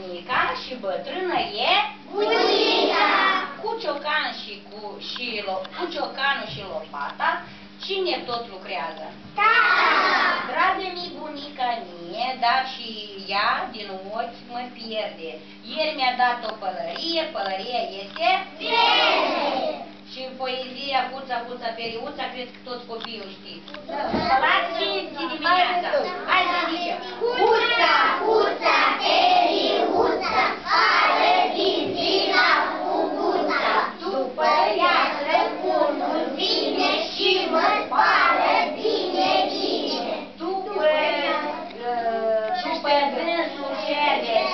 Mica și bătrână e Bunica! cu ciocan și cu, și lo, cu ciocanul și lopata. Cine tot lucrează? Tata! Dragă mi bunica mie, dar și ea din ochi mă pierde. Ieri mi-a dat o pălărie, pălăria este Verde! și în poezia Cuța, Cuța, Periuța, cred că toți copiii o știți. Da. bebendo, chegue.